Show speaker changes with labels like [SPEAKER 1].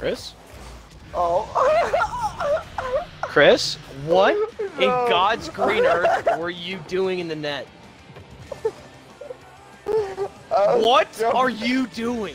[SPEAKER 1] Chris?
[SPEAKER 2] Oh.
[SPEAKER 1] Chris, what in God's green earth were you doing in the net?
[SPEAKER 2] Oh,
[SPEAKER 1] what are you doing?